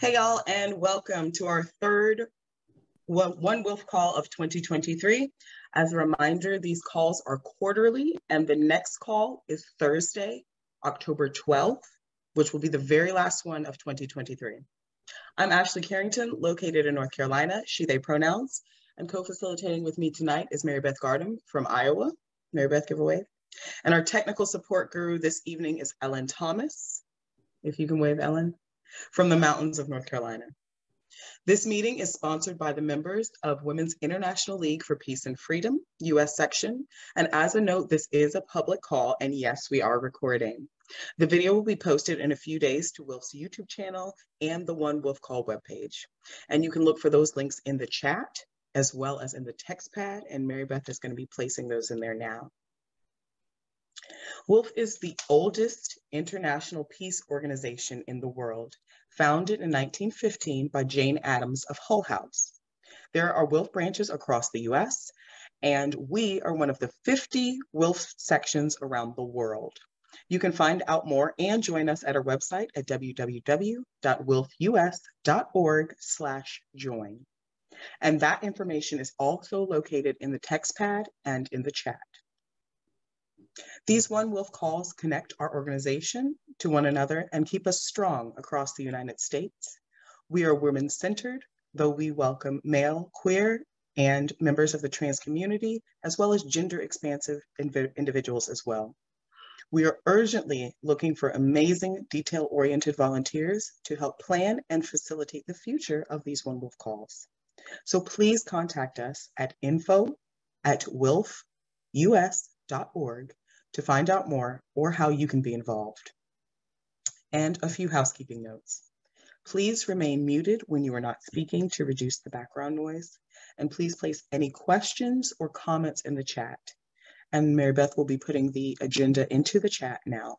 Hey y'all, and welcome to our third One WILPF call of 2023. As a reminder, these calls are quarterly, and the next call is Thursday, October 12th, which will be the very last one of 2023. I'm Ashley Carrington, located in North Carolina, she, they pronouns, and co-facilitating with me tonight is Mary Beth Gardam from Iowa. Mary Beth, give away. And our technical support guru this evening is Ellen Thomas. If you can wave Ellen from the mountains of North Carolina. This meeting is sponsored by the members of Women's International League for Peace and Freedom, US section. And as a note, this is a public call, and yes, we are recording. The video will be posted in a few days to WILPF's YouTube channel and the One WILPF Call webpage. And you can look for those links in the chat as well as in the text pad, and Mary Beth is going to be placing those in there now. WILPF is the oldest international peace organization in the world, founded in 1915 by Jane Addams of Hull House. There are WILPF branches across the US, and we are one of the 50 WILPF sections around the world. You can find out more and join us at our website at www.wilpfus.org slash join. And that information is also located in the text pad and in the chat. These One WILPF calls connect our organization to one another and keep us strong across the United States. We are women centered, though we welcome male, queer, and members of the trans community, as well as gender expansive individuals as well. We are urgently looking for amazing detail oriented volunteers to help plan and facilitate the future of these One WILPF calls. So please contact us at info at wilpfus.org to find out more or how you can be involved. And a few housekeeping notes. Please remain muted when you are not speaking to reduce the background noise. And please place any questions or comments in the chat. And Mary Beth will be putting the agenda into the chat now.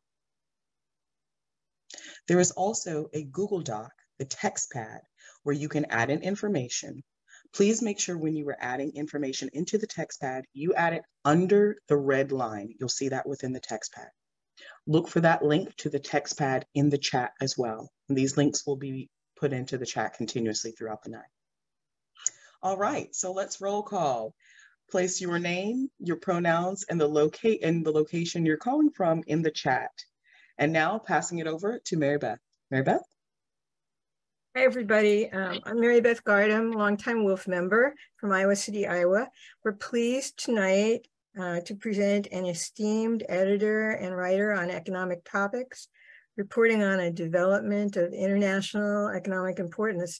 There is also a Google Doc, the text pad, where you can add in information Please make sure when you are adding information into the text pad, you add it under the red line. You'll see that within the text pad. Look for that link to the text pad in the chat as well. And these links will be put into the chat continuously throughout the night. All right, so let's roll call. Place your name, your pronouns, and the locate and the location you're calling from in the chat. And now passing it over to Mary Beth. Mary Beth? Hi, everybody. Um, I'm Mary Beth Gardam, longtime WILPF member from Iowa City, Iowa. We're pleased tonight uh, to present an esteemed editor and writer on economic topics, reporting on a development of international economic importance,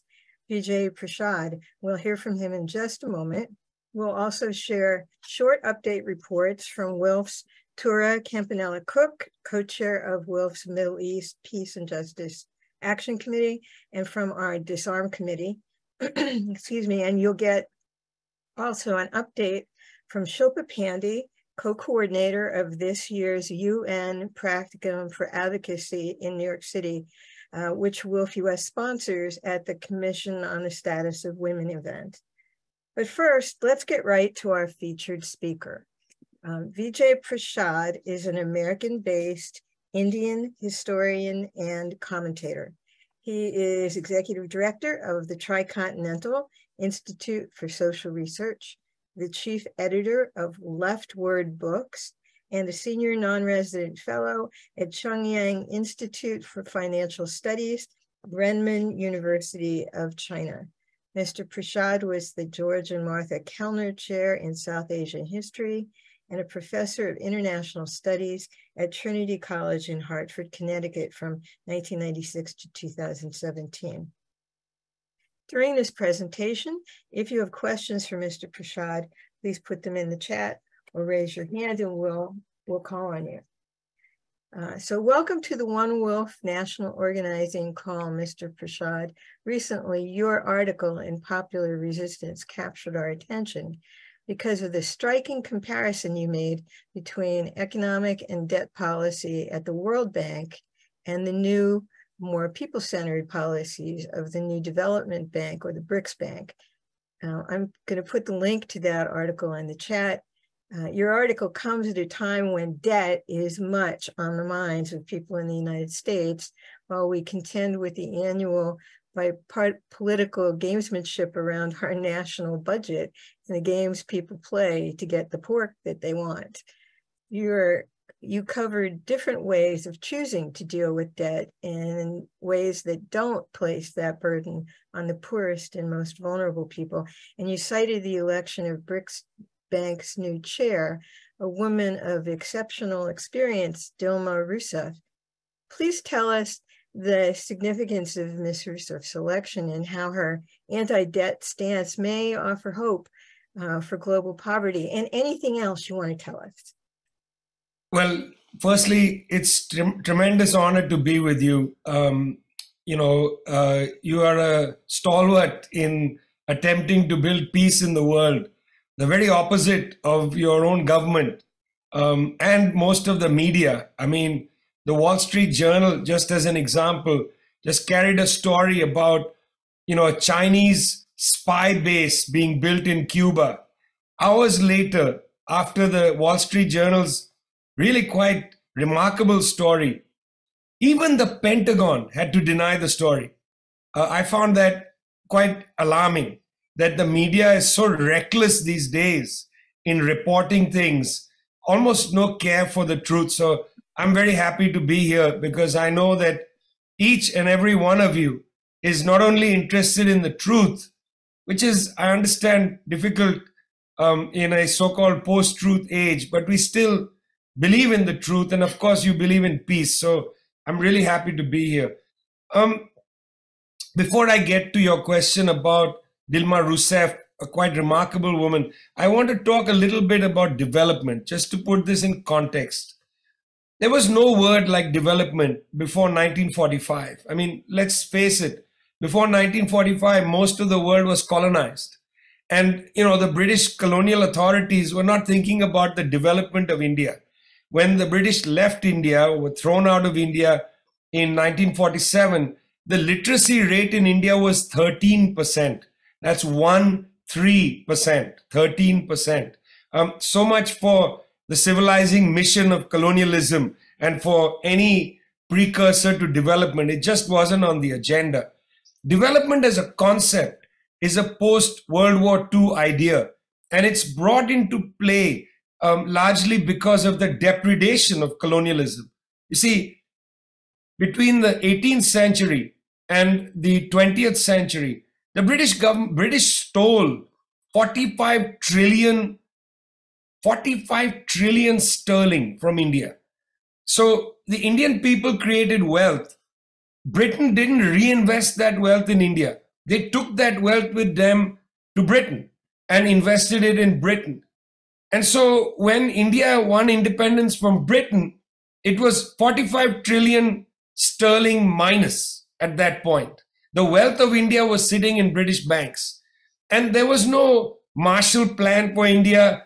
Vijay Prashad. We'll hear from him in just a moment. We'll also share short update reports from WILPF's Tura Campanella Cook, co-chair of WILPF's Middle East Peace and Justice Action Committee and from our Disarm Committee. Excuse me, and you'll get also an update from Shilpa Pandey, co-coordinator of this year's UN Practicum for Advocacy in New York City, uh, which WILPF US sponsors at the Commission on the Status of Women event. But first, let's get right to our featured speaker. Um, Vijay Prashad is an American-based Indian historian and commentator. He is executive director of the Tricontinental Institute for Social Research, the chief editor of LeftWord Books, and a senior non-resident fellow at Chongyang Institute for Financial Studies, Renmin University of China. Mr. Prashad was the George and Martha Kellner Chair in South Asian History and a professor of international studies at Trinity College in Hartford, Connecticut from 1996 to 2017. During this presentation, if you have questions for Mr. Prashad, please put them in the chat or raise your hand and we'll, we'll call on you. Uh, so welcome to the One WILPF National Organizing Call, Mr. Prashad. Recently, your article in Popular Resistance captured our attention because of the striking comparison you made between economic and debt policy at the World Bank and the new, more people-centered policies of the new development bank or the BRICS Bank. Uh, I'm going to put the link to that article in the chat. Uh, your article comes at a time when debt is much on the minds of people in the United States, while we contend with the annual by part political gamesmanship around our national budget the games people play to get the pork that they want. You're you covered different ways of choosing to deal with debt and ways that don't place that burden on the poorest and most vulnerable people. And you cited the election of BRICS Bank's new chair, a woman of exceptional experience, Dilma Rousseff. Please tell us the significance of Ms. Rousseff's election and how her anti-debt stance may offer hope uh, for global poverty and anything else you want to tell us. Well, firstly, it's tre- tremendous honor to be with you. Um, you know, uh, you are a stalwart in attempting to build peace in the world, the very opposite of your own government um, and most of the media. I mean, the Wall Street Journal, just as an example, just carried a story about, you know, a Chinese spy base being built in Cuba. Hours later, after the Wall Street Journal's really quite remarkable story, even the Pentagon had to deny the story. Uh, I found that quite alarming that the media is so reckless these days in reporting things, almost no care for the truth. So I'm very happy to be here because I know that each and every one of you is not only interested in the truth, which is, I understand, difficult um, in a so called post truth age, but we still believe in the truth. And of course, you believe in peace. So I'm really happy to be here. Um, before I get to your question about Dilma Rousseff, a quite remarkable woman, I want to talk a little bit about development, just to put this in context. There was no word like development before 1945. I mean, let's face it, before 1945, most of the world was colonized. And, you know, the British colonial authorities were not thinking about the development of India. When the British left India, were thrown out of India in 1947, the literacy rate in India was 13%. That's one, 3%, 13%. Um, so much for the civilizing mission of colonialism and for any precursor to development. It just wasn't on the agenda. Development as a concept is a post World War II idea, and it's brought into play um, largely because of the depredation of colonialism. You see, between the 18th century and the 20th century, the British government, British stole 45 trillion 45 trillion sterling from India. So the Indian people created wealth. Britain didn't reinvest that wealth in India. They took that wealth with them to Britain and invested it in Britain. And so when India won independence from Britain, it was 45 trillion sterling minus at that point. The wealth of India was sitting in British banks. And there was no Marshall Plan for India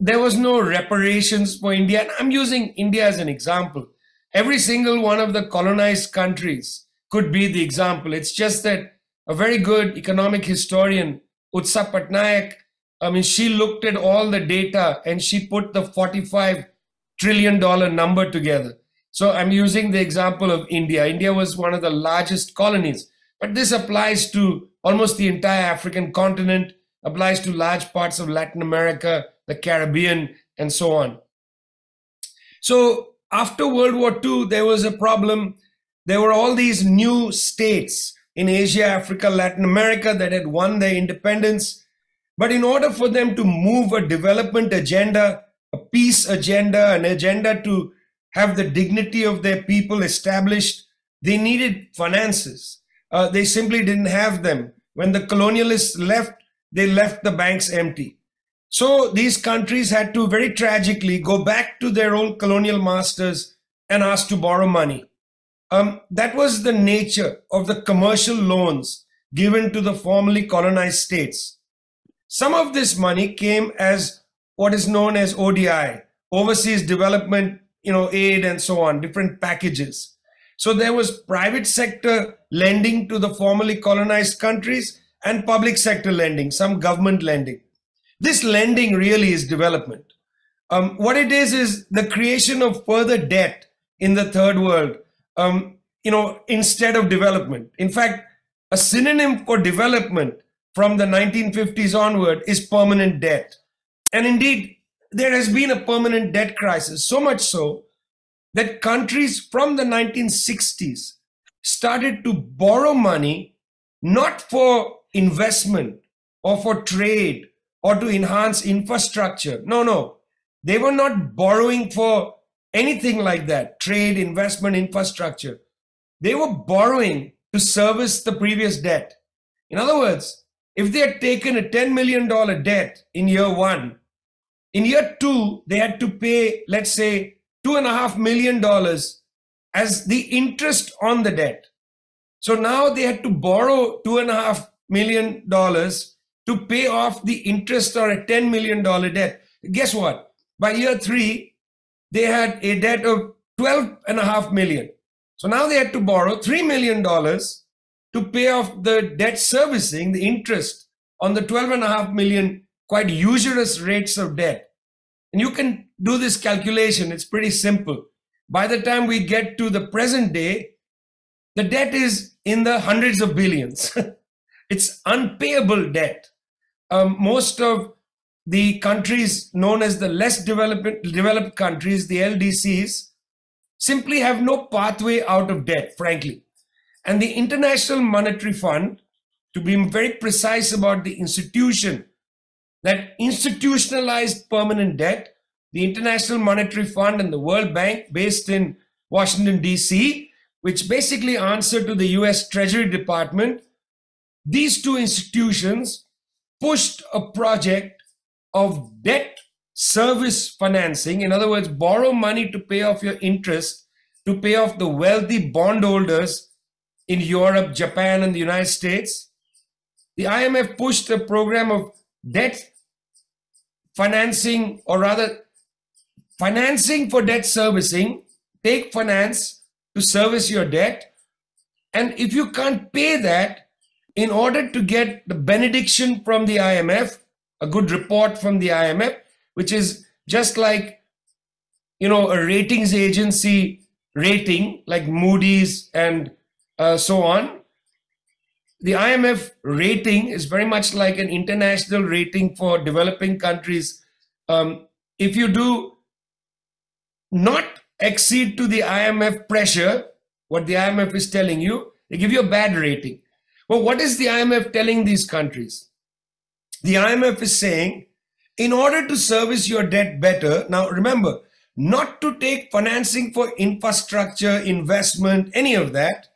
there was no reparations for India. And I'm using India as an example. Every single one of the colonized countries could be the example. It's just that a very good economic historian, Utsa Patnaik, I mean, she looked at all the data and she put the 45 trillion dollar number together. So I'm using the example of India. India was one of the largest colonies, but this applies to almost the entire African continent, applies to large parts of Latin America, the Caribbean, and so on. So after World War II, there was a problem. There were all these new states in Asia, Africa, Latin America that had won their independence. But in order for them to move a development agenda, a peace agenda, an agenda to have the dignity of their people established, they needed finances. Uh, they simply didn't have them. When the colonialists left, they left the banks empty. So these countries had to very tragically go back to their old colonial masters and ask to borrow money. Um, that was the nature of the commercial loans given to the formerly colonized states. Some of this money came as what is known as ODI, overseas development, you know, aid and so on, different packages. So there was private sector lending to the formerly colonized countries and public sector lending, some government lending. This lending really is development. Um, what it is is the creation of further debt in the third world. Um, you know, instead of development. In fact, a synonym for development from the 1950s onward is permanent debt. And indeed, there has been a permanent debt crisis, so much so that countries from the 1960s started to borrow money not for investment or for trade or to enhance infrastructure. No, no. They were not borrowing for anything like that trade, investment, infrastructure. They were borrowing to service the previous debt. In other words, if they had taken a $10 million debt in year one, in year two, they had to pay, let's say, $2.5 million as the interest on the debt. So now they had to borrow $2.5 million to pay off the interest on a $10 million debt. Guess what? By year three, they had a debt of 12.5 million. So now they had to borrow $3 million to pay off the debt servicing, the interest on the 12.5 million quite usurious rates of debt. And you can do this calculation, it's pretty simple. By the time we get to the present day, the debt is in the hundreds of billions. it's unpayable debt. Um, most of the countries known as the less developed, developed countries, the LDCs, simply have no pathway out of debt, frankly. And the International Monetary Fund, to be very precise about the institution that institutionalized permanent debt, the International Monetary Fund and the World Bank, based in Washington, D.C., which basically answer to the US Treasury Department, these two institutions pushed a project of debt service financing. In other words, borrow money to pay off your interest, to pay off the wealthy bondholders in Europe, Japan, and the United States. The IMF pushed a program of debt financing, or rather, financing for debt servicing. Take finance to service your debt. And if you can't pay that, in order to get the benediction from the IMF, a good report from the IMF, which is just like, you know, a ratings agency rating like Moody's and uh, so on. The IMF rating is very much like an international rating for developing countries. Um, if you do not exceed to the IMF pressure, what the IMF is telling you, they give you a bad rating. Well, what is the IMF telling these countries? The IMF is saying, in order to service your debt better, now remember, not to take financing for infrastructure, investment, any of that,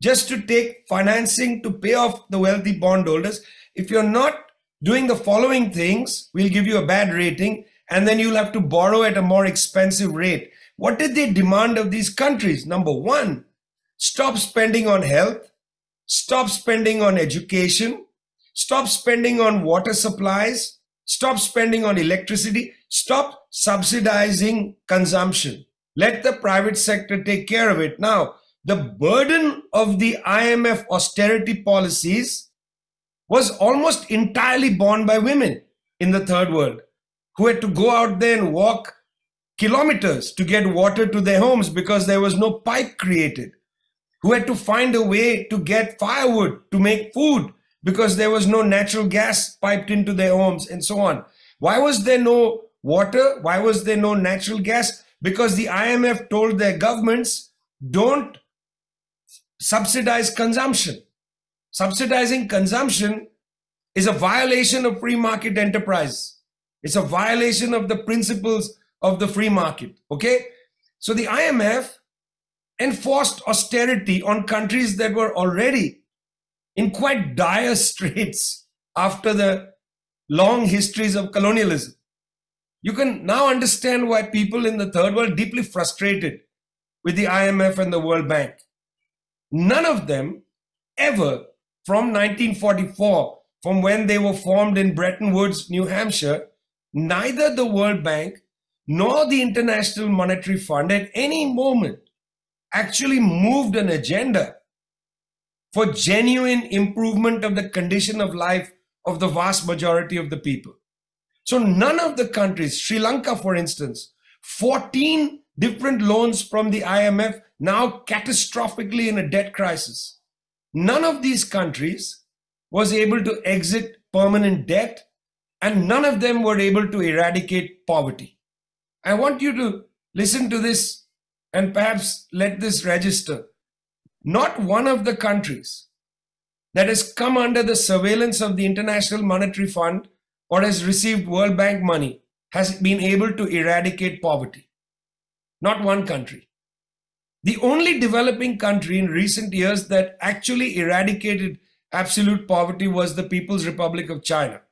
just to take financing to pay off the wealthy bondholders. If you're not doing the following things, we'll give you a bad rating, and then you'll have to borrow at a more expensive rate. What did they demand of these countries? Number one, stop spending on health, stop spending on education, Stop spending on water supplies. Stop spending on electricity. Stop subsidizing consumption. Let the private sector take care of it. Now, the burden of the IMF austerity policies was almost entirely borne by women in the third world who had to go out there and walk kilometers to get water to their homes because there was no pipe created, who had to find a way to get firewood to make food because there was no natural gas piped into their homes and so on. Why was there no water? Why was there no natural gas? Because the IMF told their governments don't subsidize consumption. Subsidizing consumption is a violation of free market enterprise. It's a violation of the principles of the free market. Okay? So the IMF enforced austerity on countries that were already in quite dire straits after the long histories of colonialism. You can now understand why people in the third world deeply frustrated with the IMF and the World Bank. None of them ever from 1944, from when they were formed in Bretton Woods, New Hampshire, neither the World Bank nor the International Monetary Fund at any moment actually moved an agenda for genuine improvement of the condition of life of the vast majority of the people. So none of the countries, Sri Lanka, for instance, 14 different loans from the IMF, now catastrophically in a debt crisis. None of these countries was able to exit permanent debt, and none of them were able to eradicate poverty. I want you to listen to this and perhaps let this register. Not one of the countries that has come under the surveillance of the International Monetary Fund or has received World Bank money has been able to eradicate poverty. Not one country. The only developing country in recent years that actually eradicated absolute poverty was the People's Republic of China.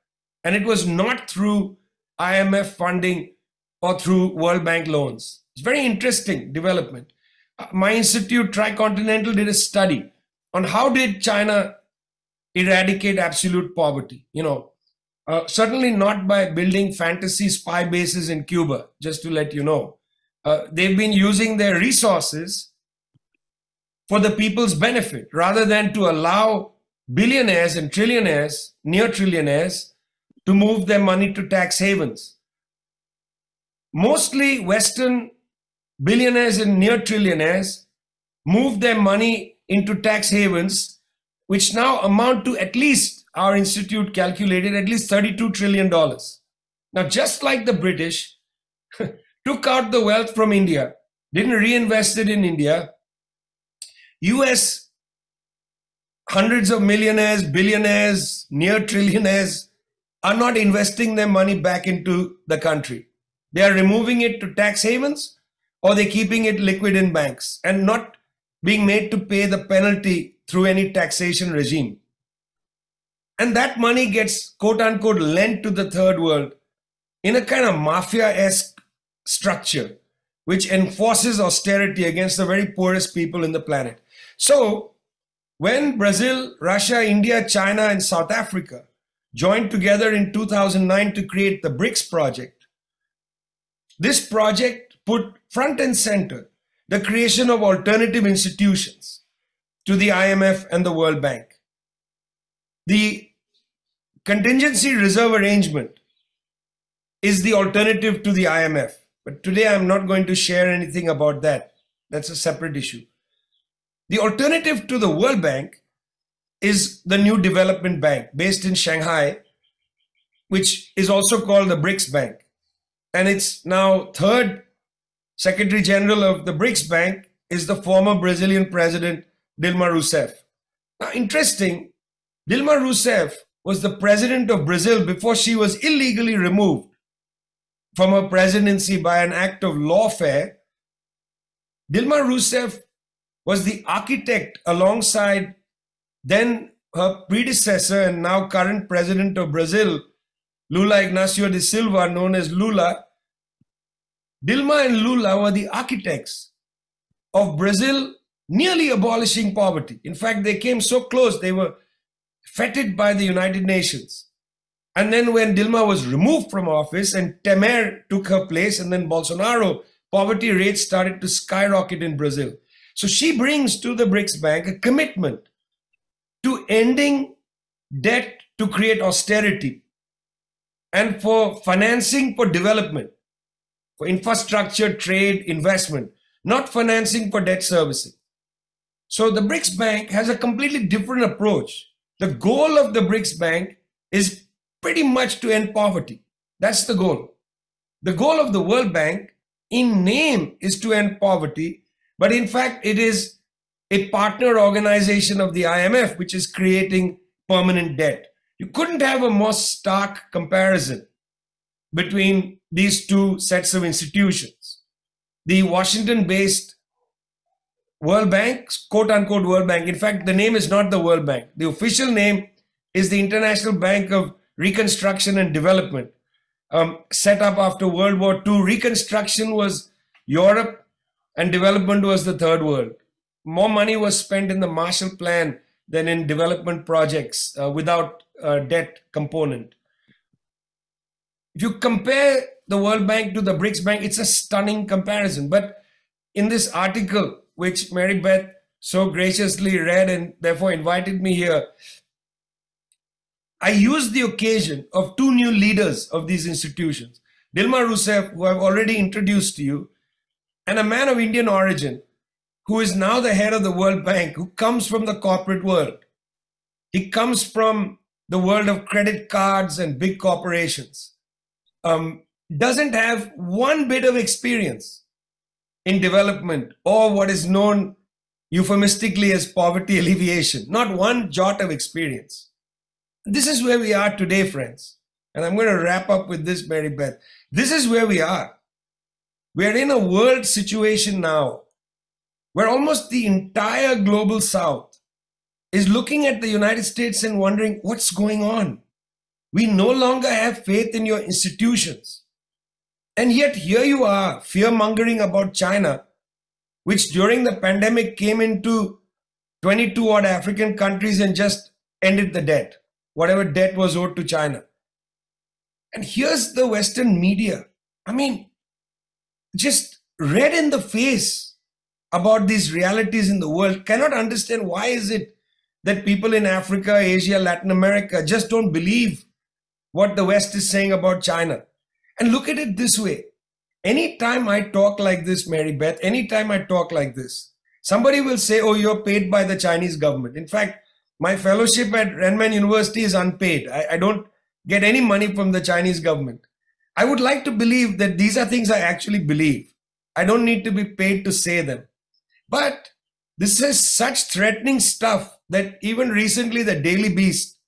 And it was not through IMF funding or through World Bank loans. It's very interesting development. Uh, my institute, Tricontinental, did a study on how did China eradicate absolute poverty. You know, uh, certainly not by building fantasy spy bases in Cuba, just to let you know. Uh, they've been using their resources for the people's benefit rather than to allow billionaires and trillionaires, near trillionaires, to move their money to tax havens. Mostly Western billionaires and near trillionaires move their money into tax havens, which now amount to at least, our institute calculated, at least $32 trillion. Now, just like the British took out the wealth from India, didn't reinvest it in India, US hundreds of millionaires, billionaires, near trillionaires are not investing their money back into the country. They are removing it to tax havens or they're keeping it liquid in banks and not being made to pay the penalty through any taxation regime. And that money gets quote unquote lent to the third world in a kind of mafia esque structure which enforces austerity against the very poorest people in the planet. So when Brazil, Russia, India, China, and South Africa joined together in 2009 to create the BRICS project, this project put front and center the creation of alternative institutions to the IMF and the World Bank. The contingency reserve arrangement is the alternative to the IMF. But today I'm not going to share anything about that. That's a separate issue. The alternative to the World Bank is the new development bank based in Shanghai, which is also called the BRICS Bank. And it's now third Secretary General of the BRICS Bank is the former Brazilian President Dilma Rousseff. Now, interesting, Dilma Rousseff was the president of Brazil before she was illegally removed from her presidency by an act of lawfare. Dilma Rousseff was the architect alongside then her predecessor and now current president of Brazil, Lula Ignacio de Silva, known as Lula. Dilma and Lula were the architects of Brazil nearly abolishing poverty. In fact, they came so close, they were feted by the United Nations. And then when Dilma was removed from office and Temer took her place, and then Bolsonaro, poverty rates started to skyrocket in Brazil. So she brings to the BRICS Bank a commitment to ending debt to create austerity and for financing for development, for infrastructure, trade, investment, not financing for debt servicing. So the BRICS Bank has a completely different approach. The goal of the BRICS Bank is pretty much to end poverty. That's the goal. The goal of the World Bank in name is to end poverty but in fact, it is a partner organization of the IMF, which is creating permanent debt. You couldn't have a more stark comparison between these two sets of institutions. The Washington based World Bank, quote unquote World Bank, in fact, the name is not the World Bank. The official name is the International Bank of Reconstruction and Development, um, set up after World War II. Reconstruction was Europe and development was the third world. More money was spent in the Marshall Plan than in development projects uh, without a debt component. If you compare the World Bank to the BRICS Bank, it's a stunning comparison. But in this article, which Mary Beth so graciously read and therefore invited me here, I used the occasion of two new leaders of these institutions. Dilma Rousseff, who I've already introduced to you, and a man of Indian origin who is now the head of the World Bank, who comes from the corporate world. He comes from the world of credit cards and big corporations. Um, doesn't have one bit of experience in development or what is known euphemistically as poverty alleviation, not one jot of experience. This is where we are today, friends. And I'm going to wrap up with this, Mary Beth. This is where we are. We're in a world situation now where almost the entire global south is looking at the United States and wondering what's going on. We no longer have faith in your institutions. And yet, here you are, fear mongering about China, which during the pandemic came into 22 odd African countries and just ended the debt, whatever debt was owed to China. And here's the Western media. I mean, just red in the face about these realities in the world, cannot understand why is it that people in Africa, Asia, Latin America just don't believe what the West is saying about China. And look at it this way. Anytime I talk like this, Mary Beth, anytime I talk like this, somebody will say, oh, you're paid by the Chinese government. In fact, my fellowship at Renmin University is unpaid. I, I don't get any money from the Chinese government. I would like to believe that these are things I actually believe. I don't need to be paid to say them. But this is such threatening stuff that even recently the Daily Beast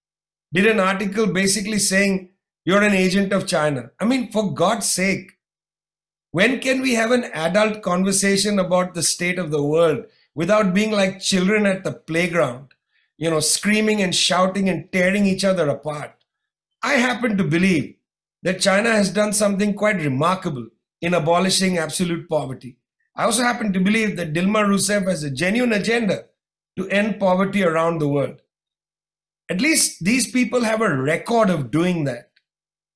did an article basically saying you're an agent of China. I mean, for God's sake, when can we have an adult conversation about the state of the world without being like children at the playground, you know, screaming and shouting and tearing each other apart? I happen to believe that China has done something quite remarkable in abolishing absolute poverty. I also happen to believe that Dilma Rousseff has a genuine agenda to end poverty around the world. At least these people have a record of doing that.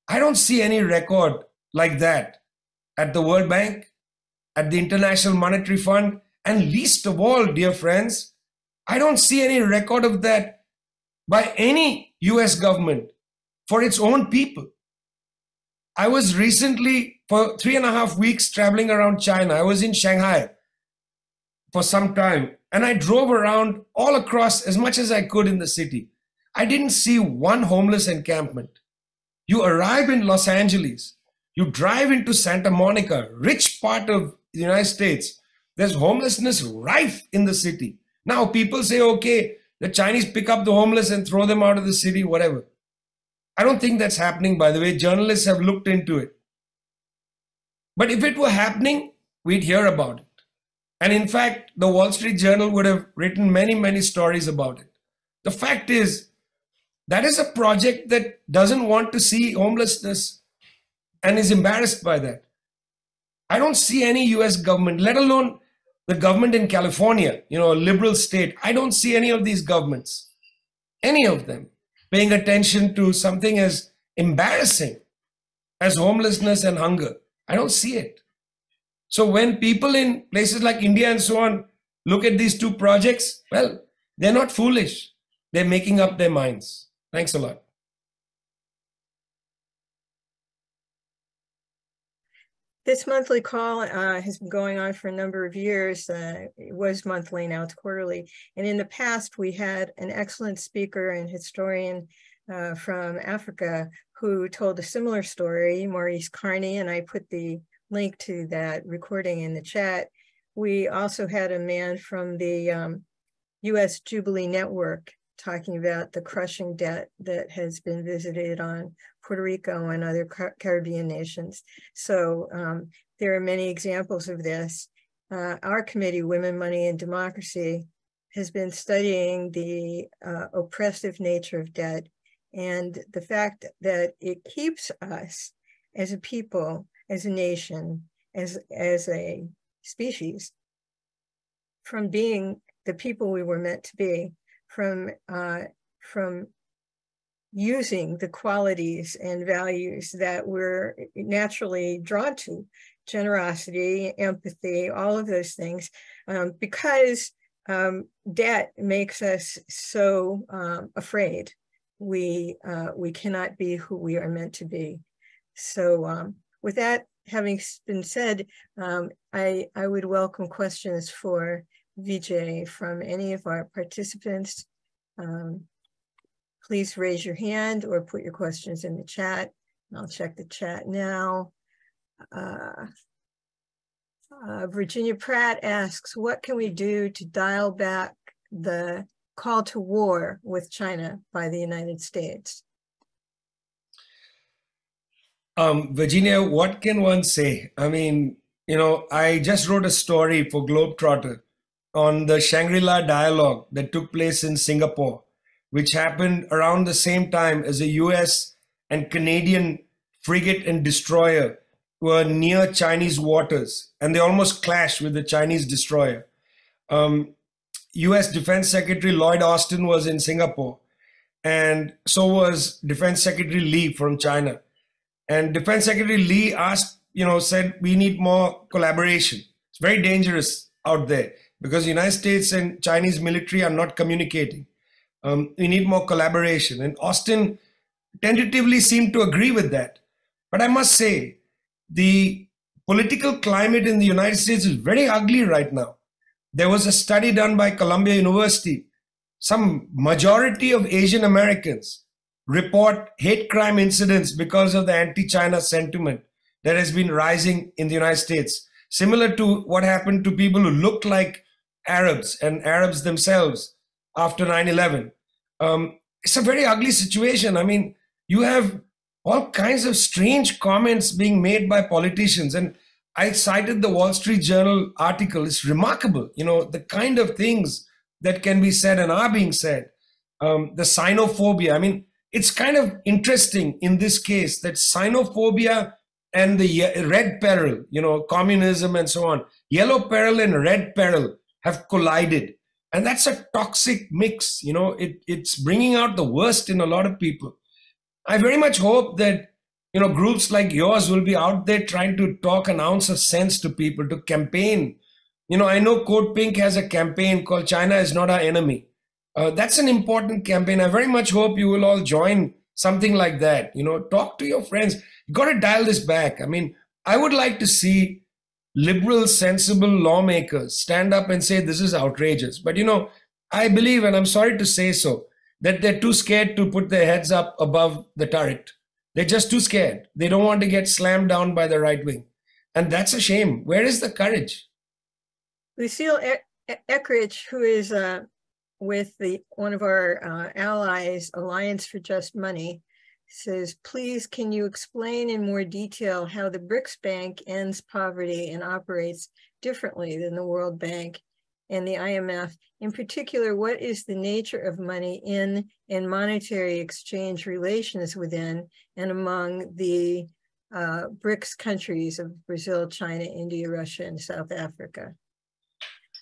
I don't see any record like that at the World Bank, at the International Monetary Fund, and least of all, dear friends, I don't see any record of that by any US government for its own people. I was recently, for three and a half weeks, traveling around China. I was in Shanghai for some time and I drove around all across as much as I could in the city. I didn't see one homeless encampment. You arrive in Los Angeles, you drive into Santa Monica, rich part of the United States. There's homelessness rife in the city. Now people say, okay, the Chinese pick up the homeless and throw them out of the city, whatever. I don't think that's happening, by the way. Journalists have looked into it. But if it were happening, we'd hear about it. And in fact, the Wall Street Journal would have written many, many stories about it. The fact is, that is a project that doesn't want to see homelessness and is embarrassed by that. I don't see any US government, let alone the government in California, you know, a liberal state. I don't see any of these governments, any of them paying attention to something as embarrassing as homelessness and hunger. I don't see it. So when people in places like India and so on look at these two projects, well, they're not foolish. They're making up their minds. Thanks a lot. This monthly call uh, has been going on for a number of years. Uh, it was monthly, now it's quarterly. And in the past, we had an excellent speaker and historian uh, from Africa who told a similar story, Maurice Carney, and I put the link to that recording in the chat. We also had a man from the um, US Jubilee Network talking about the crushing debt that has been visited on Puerto Rico and other Car Caribbean nations. So um, there are many examples of this. Uh, our committee, Women, Money, and Democracy, has been studying the uh, oppressive nature of debt and the fact that it keeps us as a people, as a nation, as, as a species, from being the people we were meant to be, from, uh, from using the qualities and values that we're naturally drawn to generosity, empathy, all of those things, um, because um, debt makes us so um, afraid. We, uh, we cannot be who we are meant to be. So um, with that, having been said, um, I, I would welcome questions for Vijay from any of our participants. Um, please raise your hand or put your questions in the chat. I'll check the chat now. Uh, uh, Virginia Pratt asks, what can we do to dial back the call to war with China by the United States? Um, Virginia, what can one say? I mean, you know, I just wrote a story for Globetrotter on the Shangri-La dialogue that took place in Singapore, which happened around the same time as a US and Canadian frigate and destroyer were near Chinese waters, and they almost clashed with the Chinese destroyer. Um, US Defense Secretary Lloyd Austin was in Singapore, and so was Defense Secretary Lee from China. And Defense Secretary Lee asked, you know, said we need more collaboration. It's very dangerous out there because the United States and Chinese military are not communicating. Um, we need more collaboration. And Austin tentatively seemed to agree with that. But I must say, the political climate in the United States is very ugly right now. There was a study done by Columbia University. Some majority of Asian Americans report hate crime incidents because of the anti China sentiment that has been rising in the United States, similar to what happened to people who look like Arabs and Arabs themselves after 9 11. Um, it's a very ugly situation. I mean, you have all kinds of strange comments being made by politicians. And I cited the Wall Street Journal article. It's remarkable, you know, the kind of things that can be said and are being said. Um, the xenophobia. I mean, it's kind of interesting in this case that xenophobia and the red peril, you know, communism and so on, yellow peril and red peril have collided. And that's a toxic mix, you know, it, it's bringing out the worst in a lot of people. I very much hope that you know groups like yours will be out there trying to talk an ounce of sense to people to campaign. You know, I know Code Pink has a campaign called China is not our enemy. Uh, that's an important campaign. I very much hope you will all join something like that. You know, talk to your friends. You got to dial this back. I mean, I would like to see liberal, sensible lawmakers stand up and say this is outrageous. But you know, I believe, and I'm sorry to say so, that they're too scared to put their heads up above the turret. They're just too scared. They don't want to get slammed down by the right wing. And that's a shame. Where is the courage? Lucille e- Eckrich, who is uh, with the one of our uh, allies, Alliance for Just Money, says, please, can you explain in more detail how the BRICS Bank ends poverty and operates differently than the World Bank and the IMF. In particular, what is the nature of money in and monetary exchange relations within and among the uh, BRICS countries of Brazil, China, India, Russia, and South Africa?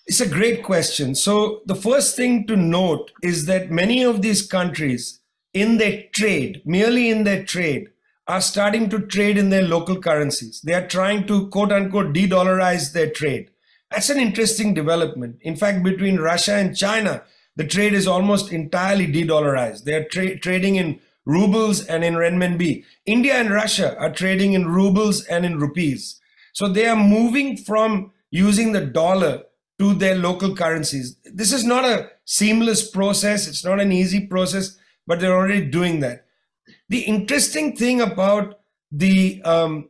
It's a great question. So, the first thing to note is that many of these countries, in their trade, merely in their trade, are starting to trade in their local currencies. They are trying to quote unquote de dollarize their trade. That's an interesting development. In fact, between Russia and China, the trade is almost entirely de-dollarized. They're tra- trading in rubles and in renminbi. India and Russia are trading in rubles and in rupees. So they are moving from using the dollar to their local currencies. This is not a seamless process. It's not an easy process, but they're already doing that. The interesting thing about the um,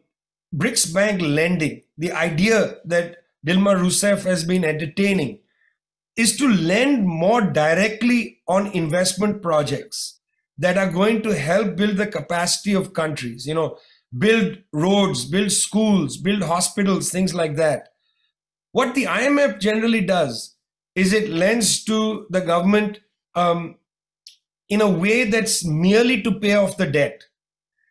BRICS Bank lending, the idea that Dilma Rousseff has been entertaining is to lend more directly on investment projects that are going to help build the capacity of countries, you know, build roads, build schools, build hospitals, things like that. What the IMF generally does is it lends to the government um, in a way that's merely to pay off the debt.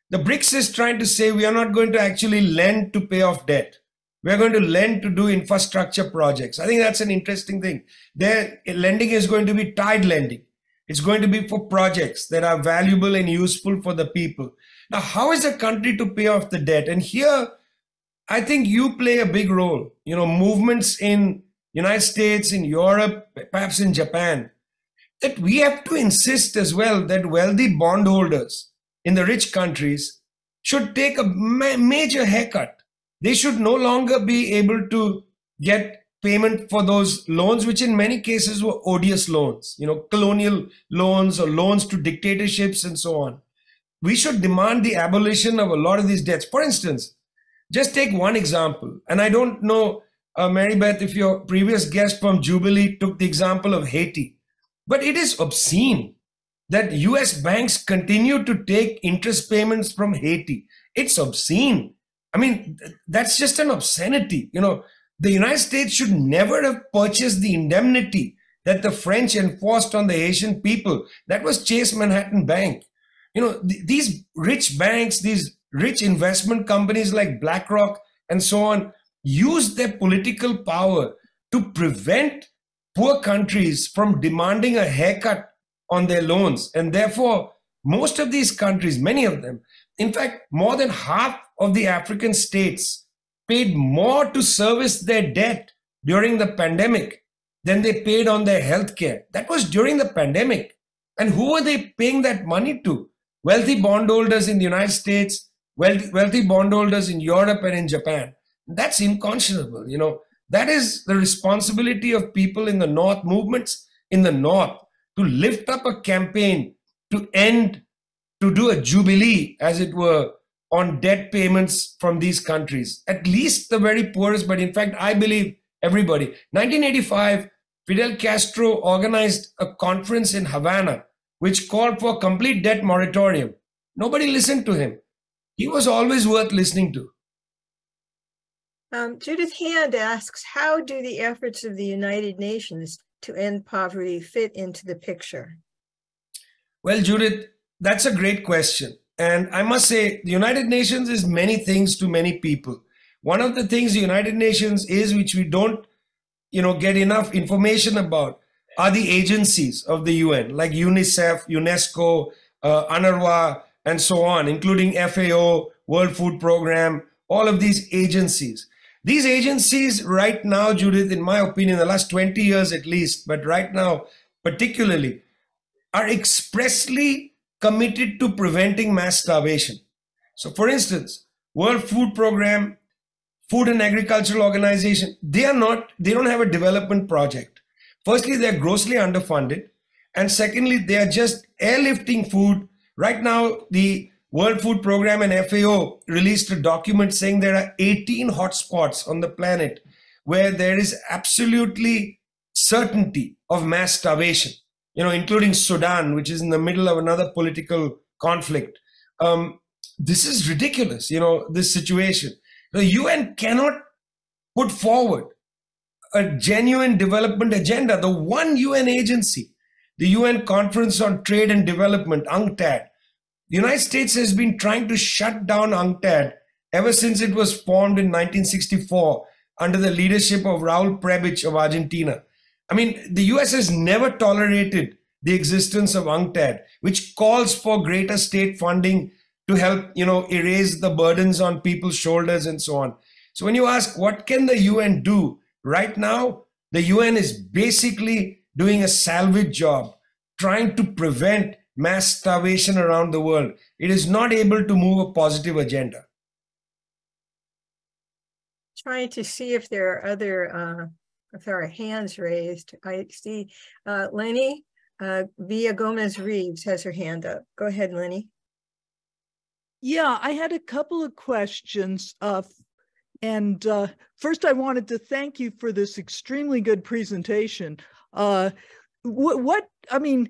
The BRICS is trying to say we are not going to actually lend to pay off debt. We're going to lend to do infrastructure projects. I think that's an interesting thing. Their lending is going to be tied lending. It's going to be for projects that are valuable and useful for the people. Now, how is a country to pay off the debt? And here, I think you play a big role. You know, movements in United States, in Europe, perhaps in Japan, that we have to insist as well that wealthy bondholders in the rich countries should take a ma- major haircut they should no longer be able to get payment for those loans, which in many cases were odious loans, you know, colonial loans or loans to dictatorships and so on. We should demand the abolition of a lot of these debts. For instance, just take one example, and I don't know, uh, Mary Beth, if your previous guest from Jubilee took the example of Haiti, but it is obscene that US banks continue to take interest payments from Haiti. It's obscene. I mean, that's just an obscenity. You know, the United States should never have purchased the indemnity that the French enforced on the Haitian people. That was Chase Manhattan Bank. You know, th- these rich banks, these rich investment companies like BlackRock and so on, use their political power to prevent poor countries from demanding a haircut on their loans. And therefore, most of these countries, many of them, in fact, more than half of the African states paid more to service their debt during the pandemic than they paid on their health care. That was during the pandemic. And who were they paying that money to? Wealthy bondholders in the United States, wealthy, wealthy bondholders in Europe and in Japan. That's unconscionable. You know, that is the responsibility of people in the North, movements in the North to lift up a campaign to end, to do a jubilee, as it were, on debt payments from these countries, at least the very poorest, but in fact, I believe everybody. 1985, Fidel Castro organized a conference in Havana which called for complete debt moratorium. Nobody listened to him. He was always worth listening to. Um, Judith Hand asks, how do the efforts of the United Nations to end poverty fit into the picture? Well, Judith, that's a great question. And I must say, the United Nations is many things to many people. One of the things the United Nations is, which we don't, you know, get enough information about, are the agencies of the UN, like UNICEF, UNESCO, uh, UNRWA, and so on, including FAO, World Food Program, all of these agencies. These agencies, right now, Judith, in my opinion, the last 20 years at least, but right now, particularly, are expressly committed to preventing mass starvation. So, for instance, World Food Program, Food and Agricultural Organization, they are not, they don't have a development project. Firstly, they're grossly underfunded. And secondly, they are just airlifting food. Right now, the World Food Program and FAO released a document saying there are 18 hotspots on the planet where there is absolutely certainty of mass starvation, you know, including Sudan, which is in the middle of another political conflict. Um, this is ridiculous, you know, this situation. The UN cannot put forward a genuine development agenda. The one UN agency, the UN Conference on Trade and Development, UNCTAD, the United States has been trying to shut down UNCTAD ever since it was formed in 1964 under the leadership of Raul Prebisch of Argentina. I mean, the US has never tolerated the existence of UNCTAD, which calls for greater state funding to help, you know, erase the burdens on people's shoulders and so on. So when you ask what can the UN do right now, the UN is basically doing a salvage job, trying to prevent mass starvation around the world. It is not able to move a positive agenda. Trying to see if there are other, uh, if there are hands raised. I see uh, Lenny uh, Villa Gomez Reeves has her hand up. Go ahead, Lenny. Yeah, I had a couple of questions. Uh, and uh, first, I wanted to thank you for this extremely good presentation. Uh, what, what, I mean,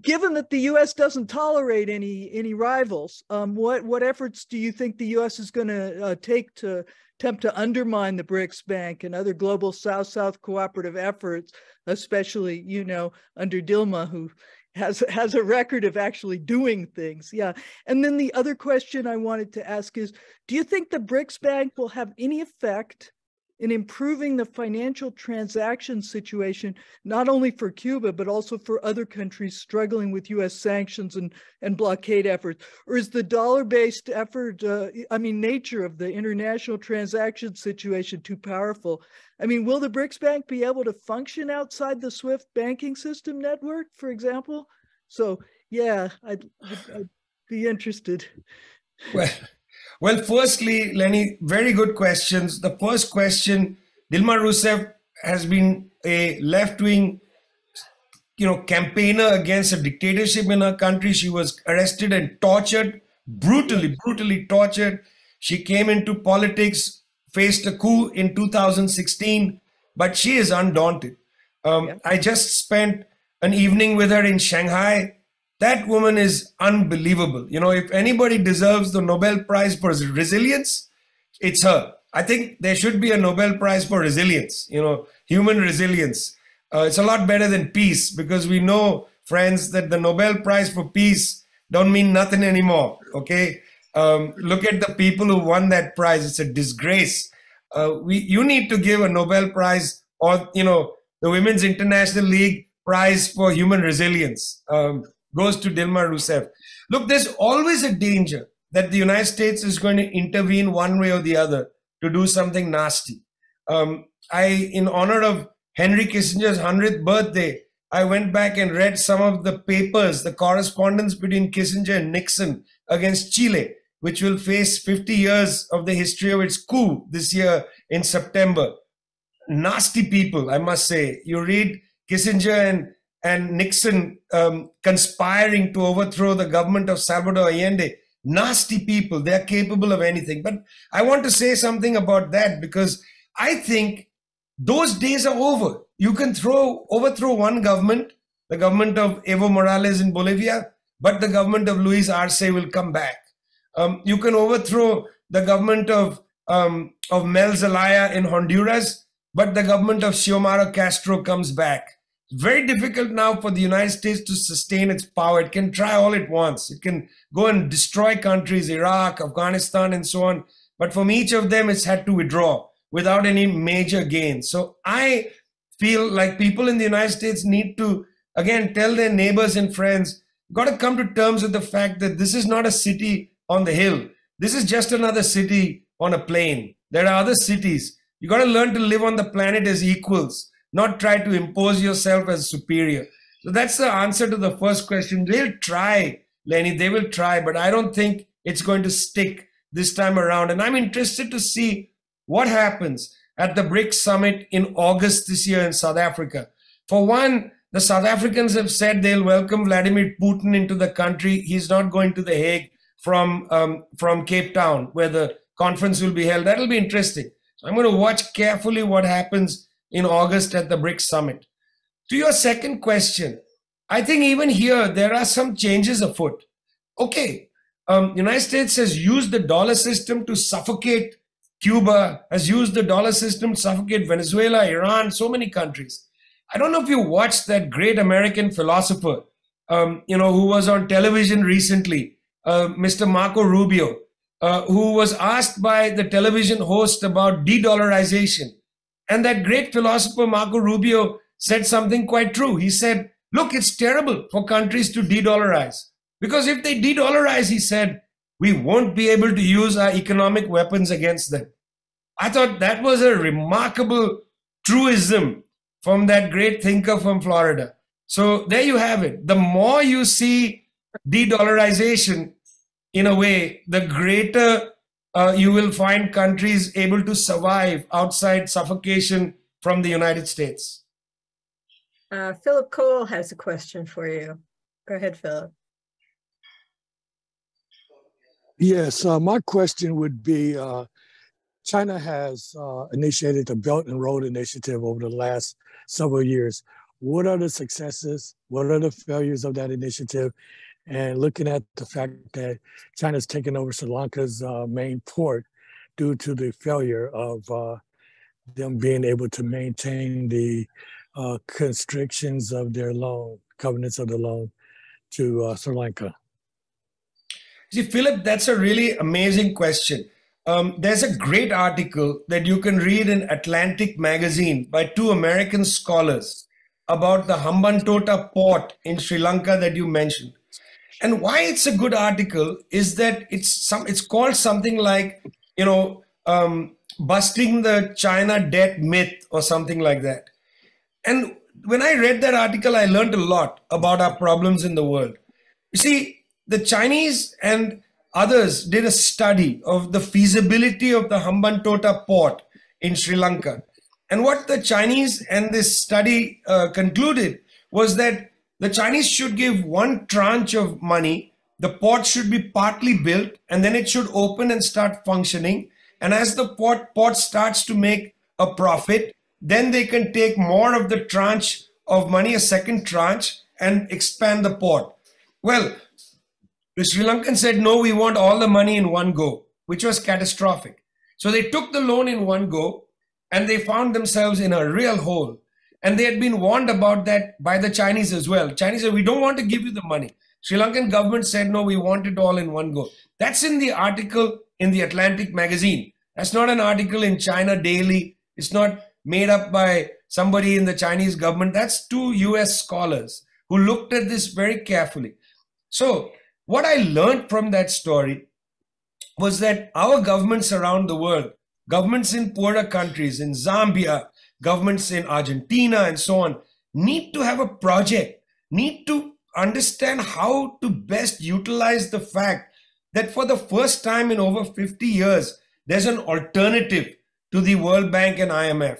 given that the U.S. doesn't tolerate any any rivals, um, what what efforts do you think the U.S. is going to uh, take to attempt to undermine the BRICS Bank and other global South-South cooperative efforts, especially you know under Dilma, who has has a record of actually doing things. Yeah, and then the other question I wanted to ask is, do you think the BRICS Bank will have any effect? In improving the financial transaction situation, not only for Cuba, but also for other countries struggling with US sanctions and, and blockade efforts? Or is the dollar based effort, uh, I mean, nature of the international transaction situation too powerful? I mean, will the BRICS Bank be able to function outside the SWIFT banking system network, for example? So, yeah, I'd, I'd be interested. Well, Well, firstly, Lenny, very good questions. The first question Dilma Rousseff has been a left wing you know campaigner against a dictatorship in her country she was arrested and tortured brutally brutally tortured she came into politics faced a coup in 2016 but she is undaunted um, yeah. i just spent an evening with her in shanghai that woman is unbelievable you know if anybody deserves the nobel prize for resilience it's her i think there should be a nobel prize for resilience you know human resilience uh, it's a lot better than peace because we know, friends, that the Nobel Prize for Peace don't mean nothing anymore. Okay, um, look at the people who won that prize. It's a disgrace. Uh, we, you need to give a Nobel Prize or you know the Women's International League Prize for Human Resilience um, goes to Dilma Rousseff. Look, there's always a danger that the United States is going to intervene one way or the other to do something nasty. Um, I, in honor of Henry Kissinger's 100th birthday, I went back and read some of the papers, the correspondence between Kissinger and Nixon against Chile, which will face 50 years of the history of its coup this year in September. Nasty people, I must say. You read Kissinger and, and Nixon um, conspiring to overthrow the government of Salvador Allende. Nasty people, they're capable of anything. But I want to say something about that because I think those days are over. You can throw overthrow one government, the government of Evo Morales in Bolivia, but the government of Luis Arce will come back. Um, you can overthrow the government of um, of Mel Zelaya in Honduras, but the government of Xiomara Castro comes back. Very difficult now for the United States to sustain its power. It can try all it wants. It can go and destroy countries, Iraq, Afghanistan, and so on. But from each of them, it's had to withdraw without any major gain. So I feel like people in the United States need to, again, tell their neighbors and friends, got to come to terms with the fact that this is not a city on the hill. This is just another city on a plain. There are other cities. You got to learn to live on the planet as equals, not try to impose yourself as superior. So that's the answer to the first question. They'll try, Lenny, they will try, but I don't think it's going to stick this time around. And I'm interested to see what happens at the BRICS summit in August this year in South Africa? For one, the South Africans have said they'll welcome Vladimir Putin into the country. He's not going to The Hague from, um, from Cape Town, where the conference will be held. That'll be interesting. So I'm going to watch carefully what happens in August at the BRICS summit. To your second question, I think even here there are some changes afoot. Okay, um, United States has used the dollar system to suffocate Cuba has used the dollar system to suffocate Venezuela, Iran, so many countries. I don't know if you watched that great American philosopher, um, you know, who was on television recently, uh, Mr. Marco Rubio, uh, who was asked by the television host about de-dollarization. And that great philosopher, Marco Rubio, said something quite true. He said, look, it's terrible for countries to de-dollarize. Because if they de-dollarize, he said, we won't be able to use our economic weapons against them. I thought that was a remarkable truism from that great thinker from Florida. So there you have it. The more you see de dollarization, in a way, the greater uh, you will find countries able to survive outside suffocation from the United States. Uh, Philip Cole has a question for you. Go ahead, Philip. Yes, uh, my question would be uh, China has uh, initiated the Belt and Road Initiative over the last several years. What are the successes? What are the failures of that initiative? And looking at the fact that China's taken over Sri Lanka's uh, main port due to the failure of uh, them being able to maintain the uh, constrictions of their loan, covenants of the loan to Sri Lanka. See, Philip, that's a really amazing question. Um, there's a great article that you can read in Atlantic Magazine by two American scholars about the Hambantota port in Sri Lanka that you mentioned. And why it's a good article is that it's some it's called something like you know um, busting the China debt myth or something like that. And when I read that article, I learned a lot about our problems in the world. You see, the Chinese and others did a study of the feasibility of the Hambantota port in Sri Lanka. And what the Chinese and this study uh, concluded was that the Chinese should give one tranche of money. The port should be partly built and then it should open and start functioning. And as the port, port starts to make a profit, then they can take more of the tranche of money, a second tranche, and expand the port. Well, the Sri Lankan said, no, we want all the money in one go, which was catastrophic. So they took the loan in one go and they found themselves in a real hole. And they had been warned about that by the Chinese as well. Chinese said, we don't want to give you the money. Sri Lankan government said, no, we want it all in one go. That's in the article in the Atlantic magazine. That's not an article in China Daily. It's not made up by somebody in the Chinese government. That's two US scholars who looked at this very carefully. So what I learned from that story was that our governments around the world, governments in poorer countries, in Zambia, governments in Argentina, and so on, need to have a project, need to understand how to best utilize the fact that for the first time in over 50 years, there's an alternative to the World Bank and IMF.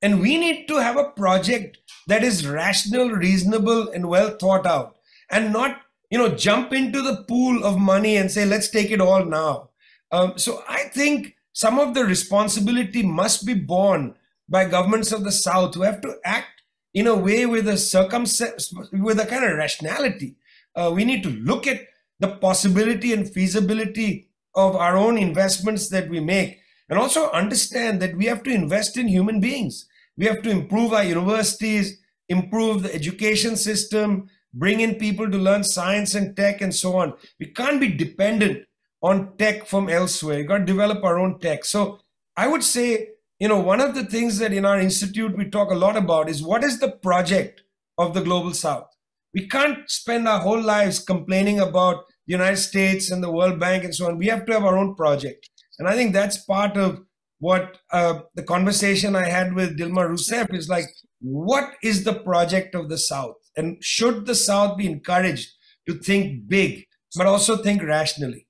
And we need to have a project that is rational, reasonable, and well thought out, and not you know, jump into the pool of money and say, let's take it all now. Um, so I think some of the responsibility must be borne by governments of the South who have to act in a way with a circumstance, with a kind of rationality. Uh, we need to look at the possibility and feasibility of our own investments that we make and also understand that we have to invest in human beings. We have to improve our universities, improve the education system, bring in people to learn science and tech and so on. We can't be dependent on tech from elsewhere. You got to develop our own tech. So I would say, you know, one of the things that in our institute we talk a lot about is what is the project of the global south? We can't spend our whole lives complaining about the United States and the World Bank and so on. We have to have our own project. And I think that's part of what uh, the conversation I had with Dilma Rousseff is like, what is the project of the South? And should the South be encouraged to think big, but also think rationally?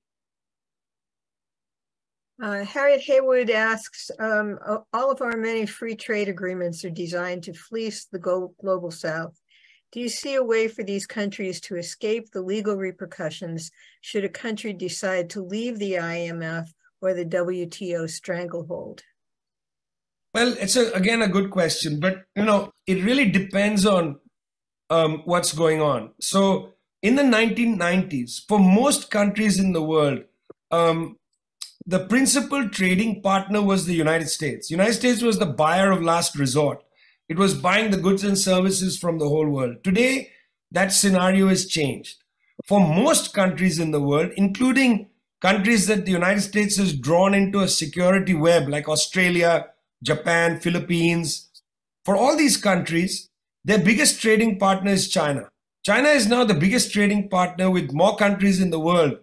Uh, Harriet Haywood asks, um, all of our many free trade agreements are designed to fleece the global South. Do you see a way for these countries to escape the legal repercussions should a country decide to leave the IMF or the WTO stranglehold? Well, it's a, again a good question, but you know it really depends on um, what's going on. So in the 1990s, for most countries in the world, um, the principal trading partner was the United States. United States was the buyer of last resort. It was buying the goods and services from the whole world. Today, that scenario has changed. For most countries in the world, including countries that the United States has drawn into a security web like Australia, Japan, Philippines, for all these countries, their biggest trading partner is China. China is now the biggest trading partner with more countries in the world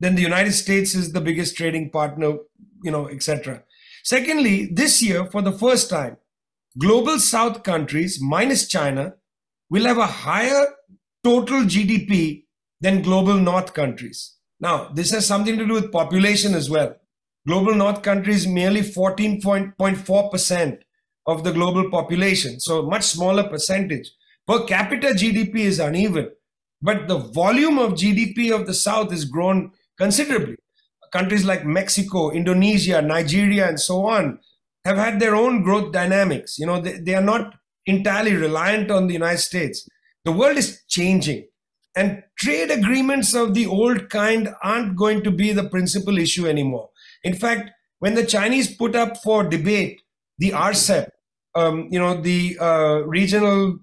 than the United States is the biggest trading partner, you know, etc. Secondly, this year, for the first time, global South countries minus China will have a higher total GDP than global North countries. Now, this has something to do with population as well. Global North countries merely 14.4% of the global population. So much smaller percentage. Per capita GDP is uneven, but the volume of GDP of the South has grown considerably. Countries like Mexico, Indonesia, Nigeria, and so on have had their own growth dynamics. You know, they, they are not entirely reliant on the United States. The world is changing. And trade agreements of the old kind aren't going to be the principal issue anymore. In fact, when the Chinese put up for debate the RCEP, um, you know, the uh, regional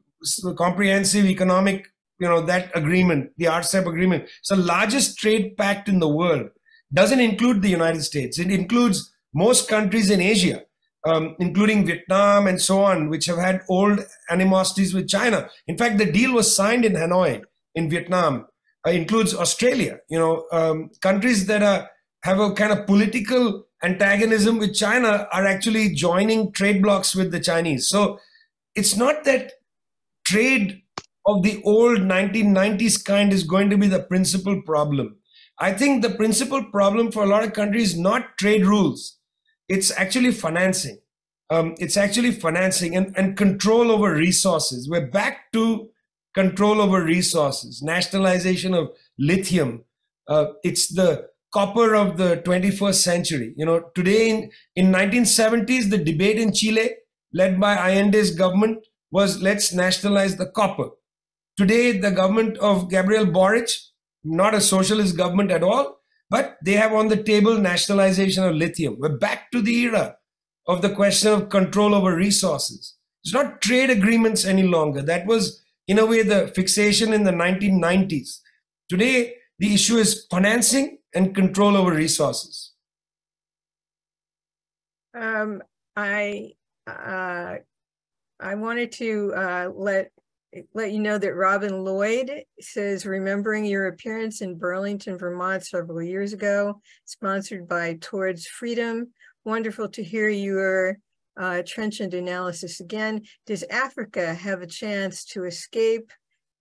comprehensive economic, you know, that agreement, the RCEP agreement, it's the largest trade pact in the world. Doesn't include the United States. It includes most countries in Asia, um, including Vietnam and so on, which have had old animosities with China. In fact, the deal was signed in Hanoi, in Vietnam. Uh, includes Australia. You know, um, countries that are have a kind of political antagonism with China are actually joining trade blocs with the Chinese. So it's not that trade of the old 1990s kind is going to be the principal problem. I think the principal problem for a lot of countries is not trade rules, it's actually financing. Um, it's actually financing and, and control over resources. We're back to control over resources, nationalization of lithium. Uh, it's the copper of the 21st century. You know, today in, in 1970s, the debate in Chile, led by Allende's government, was let's nationalize the copper. Today, the government of Gabriel Boric, not a socialist government at all, but they have on the table nationalization of lithium. We're back to the era of the question of control over resources. It's not trade agreements any longer. That was, in a way, the fixation in the 1990s. Today, the issue is financing and control over resources. Um, I uh, I wanted to uh, let let you know that Robin Lloyd says, remembering your appearance in Burlington, Vermont several years ago, sponsored by Towards Freedom. Wonderful to hear your uh, trenchant analysis again. Does Africa have a chance to escape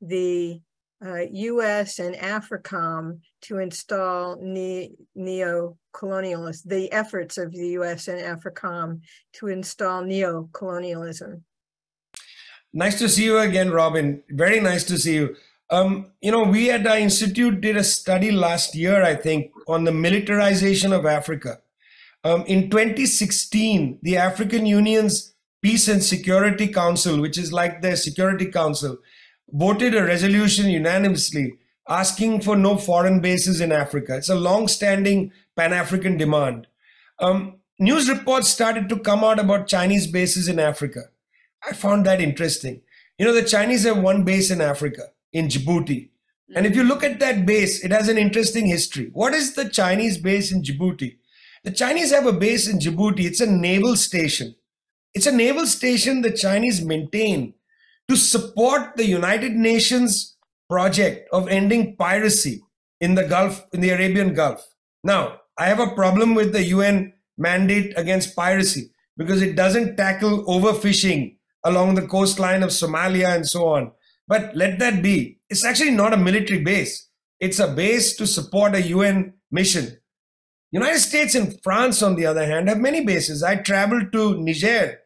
the uh, US and AFRICOM to install ne neo-colonialist, the efforts of the US and AFRICOM to install neo-colonialism? Nice to see you again, Robin. Very nice to see you. Um, you know, we at our institute did a study last year, I think, on the militarization of Africa. Um, in 2016, the African Union's Peace and Security Council, which is like the Security Council, voted a resolution unanimously asking for no foreign bases in Africa. It's a long-standing Pan-African demand. Um, news reports started to come out about Chinese bases in Africa. I found that interesting. You know, the Chinese have one base in Africa, in Djibouti. And if you look at that base, it has an interesting history. What is the Chinese base in Djibouti? The Chinese have a base in Djibouti. It's a naval station. It's a naval station the Chinese maintain to support the United Nations project of ending piracy in the Gulf, in the Arabian Gulf. Now, I have a problem with the UN mandate against piracy because it doesn't tackle overfishing along the coastline of Somalia and so on. But let that be. It's actually not a military base. It's a base to support a UN mission. United States and France, on the other hand, have many bases. I traveled to Niger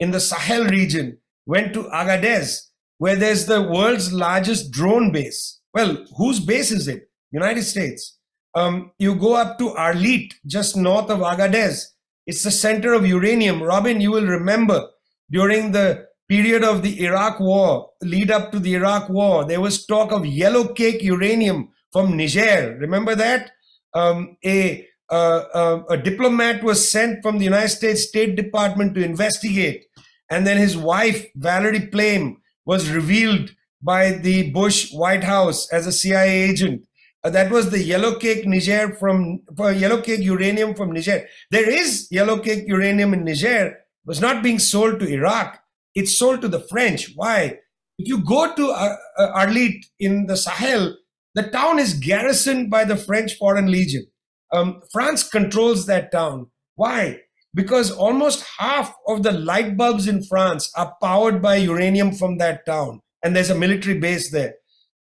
in the Sahel region, went to Agadez, where there's the world's largest drone base. Well, whose base is it? United States. Um, you go up to Arlit, just north of Agadez. It's the center of uranium. Robin, you will remember during the period of the Iraq war, lead up to the Iraq war, there was talk of yellow cake uranium from Niger. Remember that? Um, a, uh, uh, a diplomat was sent from the United States State Department to investigate. And then his wife, Valerie Plame, was revealed by the Bush White House as a CIA agent. Uh, that was the yellow cake Niger from uh, yellow cake uranium from Niger. There is yellow cake uranium in Niger, was not being sold to Iraq. It's sold to the French. Why? If you go to uh, uh, Arlit in the Sahel, the town is garrisoned by the French Foreign Legion. Um, France controls that town. Why? Because almost half of the light bulbs in France are powered by uranium from that town, and there's a military base there.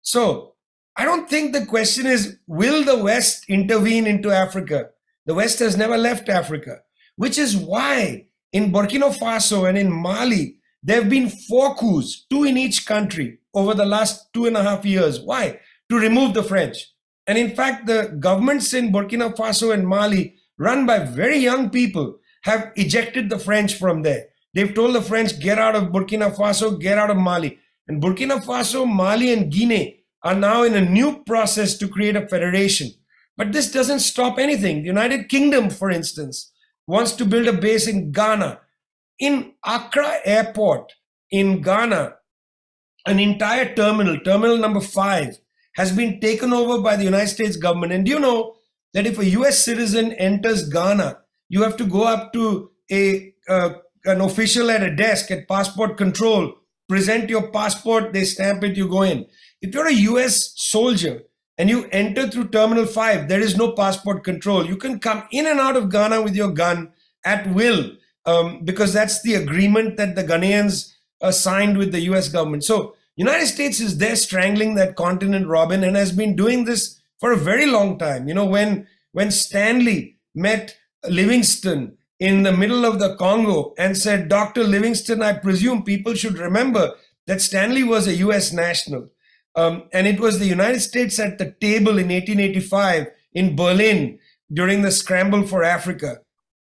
So I don't think the question is will the West intervene into Africa? The West has never left Africa, which is why in Burkina Faso and in Mali, there have been four coups, two in each country over the last two and a half years. Why? To remove the French. And in fact, the governments in Burkina Faso and Mali, run by very young people, have ejected the French from there. They've told the French, get out of Burkina Faso, get out of Mali. And Burkina Faso, Mali, and Guinea are now in a new process to create a federation. But this doesn't stop anything. The United Kingdom, for instance, wants to build a base in Ghana. In Accra Airport in Ghana, an entire terminal, terminal number five, has been taken over by the United States government. And do you know that if a US citizen enters Ghana, you have to go up to a uh, an official at a desk at passport control, present your passport, they stamp it, you go in. If you're a US soldier, and you enter through Terminal 5, there is no passport control. You can come in and out of Ghana with your gun at will um, because that's the agreement that the Ghanaians uh, signed with the US government. So United States is there strangling that continent, Robin, and has been doing this for a very long time. You know, when when Stanley met Livingstone in the middle of the Congo and said, Dr. Livingstone, I presume people should remember that Stanley was a US national. Um, and it was the United States at the table in 1885 in Berlin during the scramble for Africa.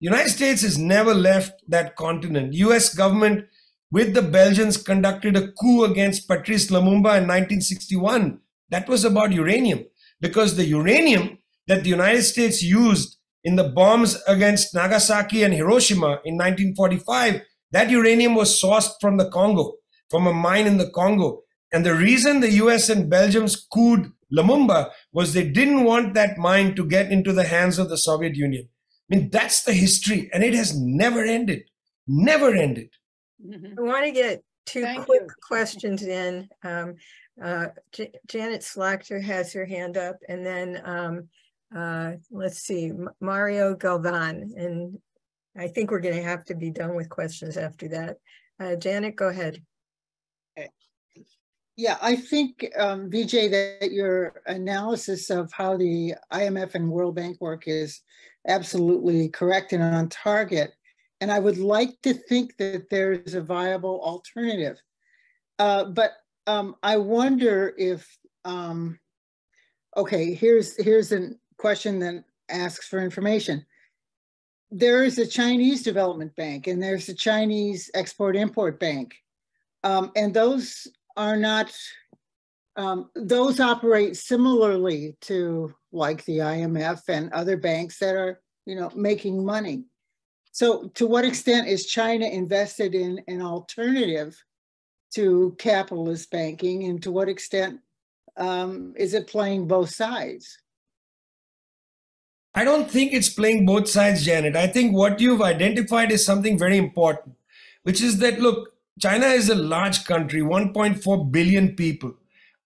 United States has never left that continent. US government with the Belgians conducted a coup against Patrice Lumumba in 1961. That was about uranium because the uranium that the United States used in the bombs against Nagasaki and Hiroshima in 1945, that uranium was sourced from the Congo, from a mine in the Congo. And the reason the US and Belgium couped Lumumba was they didn't want that mine to get into the hands of the Soviet Union. I mean, that's the history, and it has never ended, never ended. I want to get two Thank quick you. questions in. Um, uh, J- Janet Slachter has her hand up and then, um, uh, let's see, M- Mario Galvan. And I think we're going to have to be done with questions after that. Uh, Janet, go ahead. Yeah, I think, um, Vijay, that your analysis of how the IMF and World Bank work is absolutely correct and on target. And I would like to think that there's a viable alternative. Uh, but um, I wonder if, um, okay, here's here's a question that asks for information. There is a Chinese development bank and there's a Chinese export import bank. Um, and those are not, um, those operate similarly to like the IMF and other banks that are, you know, making money. So to what extent is China invested in an alternative to capitalist banking and to what extent um, is it playing both sides? I don't think it's playing both sides, Janet. I think what you've identified is something very important, which is that look, China is a large country, 1.4 billion people.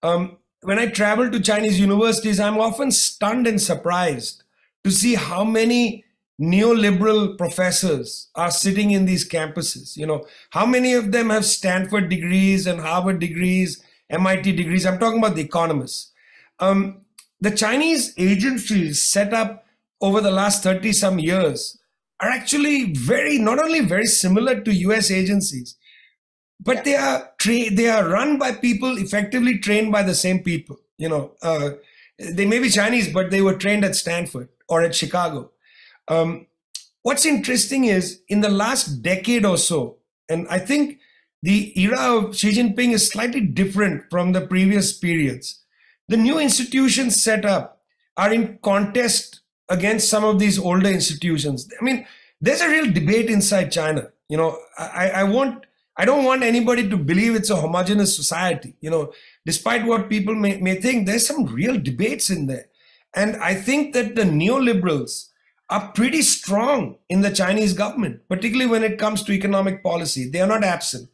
Um, when I travel to Chinese universities, I'm often stunned and surprised to see how many neoliberal professors are sitting in these campuses. You know, how many of them have Stanford degrees and Harvard degrees, MIT degrees? I'm talking about the economists. Um, the Chinese agencies set up over the last 30 some years are actually very, not only very similar to US agencies, but Yeah. they are tra- they are run by people effectively trained by the same people. You know, uh, they may be Chinese, but they were trained at Stanford or at Chicago. Um, what's interesting is in the last decade or so, and I think the era of Xi Jinping is slightly different from the previous periods. The new institutions set up are in contest against some of these older institutions. I mean, there's a real debate inside China. You know, I, I want I don't want anybody to believe it's a homogenous society. You know, despite what people may, may think, there's some real debates in there. And I think that the neoliberals are pretty strong in the Chinese government, particularly when it comes to economic policy. They are not absent.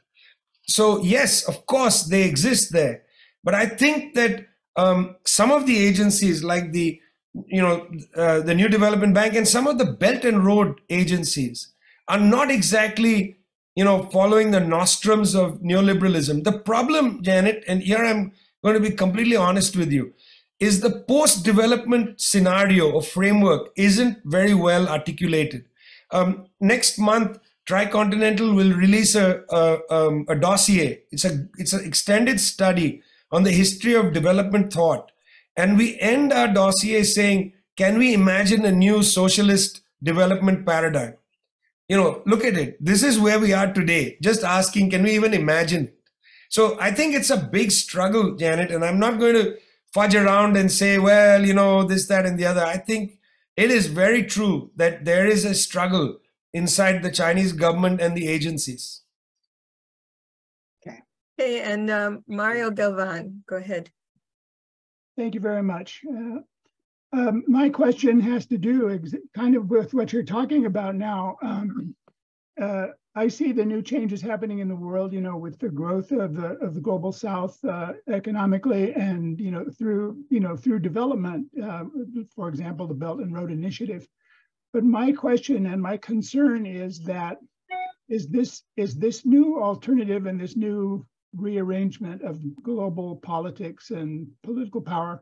So, yes, of course, they exist there. But I think that um, some of the agencies, like the you know uh, the New Development Bank and some of the Belt and Road agencies, are not exactly you know following the nostrums of neoliberalism. The problem, Janet, and here I'm going to be completely honest with you, is the post-development scenario or framework isn't very well articulated. Um, next month, Tricontinental will release a, a, um, a dossier. It's a it's an extended study on the history of development thought, and we end our dossier saying, "Can we imagine a new socialist development paradigm?" You know, look at it. This is where we are today. Just asking, can we even imagine? So I think it's a big struggle, Janet, and I'm not going to fudge around and say, well, you know, this, that, and the other. I think it is very true that there is a struggle inside the Chinese government and the agencies. Okay, Hey, and um, Mario Galvan, go ahead. Thank you very much. Uh, um, my question has to do kind of with what you're talking about now. Um, uh, I see the new changes happening in the world, you know, with the growth of the of the global South uh, economically, and you know through you know through development, uh, for example, the Belt and Road Initiative. But my question and my concern is that is this is this new alternative and this new rearrangement of global politics and political power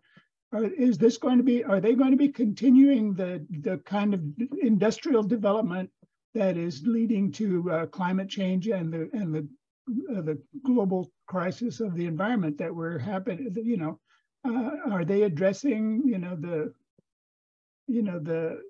are, is this going to be, are they going to be continuing the, the kind of industrial development that is leading to uh, climate change and the, and the, uh, the global crisis of the environment that we're happening, you know, uh, are they addressing, you know, the, you know, the,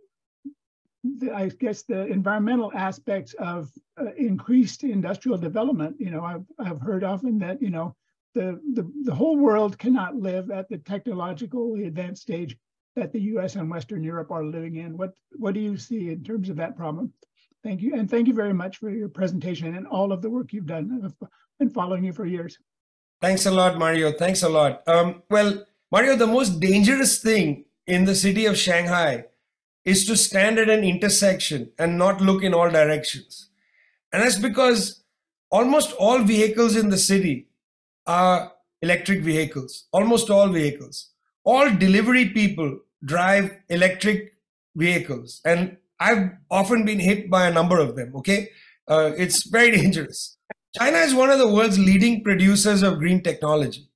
the, I guess the environmental aspects of uh, increased industrial development. You know, I've, I've heard often that, you know, the, the, the whole world cannot live at the technologically advanced stage that the US and Western Europe are living in. What, what do you see in terms of that problem? Thank you. And thank you very much for your presentation and all of the work you've done. I've been following you for years. Thanks a lot, Mario. Thanks a lot. Um, well, Mario, the most dangerous thing in the city of Shanghai is to stand at an intersection and not look in all directions. And that's because almost all vehicles in the city are electric vehicles, almost all vehicles. All delivery people drive electric vehicles. And I've often been hit by a number of them, okay? Uh, it's very dangerous. China is one of the world's leading producers of green technology.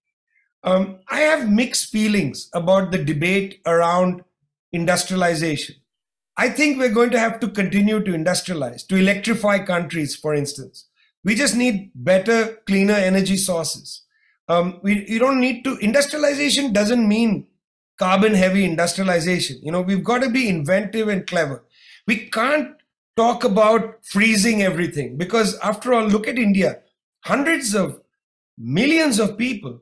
Um, I have mixed feelings about the debate around industrialization. I think we're going to have to continue to industrialize, to electrify countries, for instance. We just need better, cleaner energy sources. Um, we you don't need to industrialization doesn't mean carbon heavy industrialization. You know, we've got to be inventive and clever. We can't talk about freezing everything because after all, look at India, hundreds of millions of people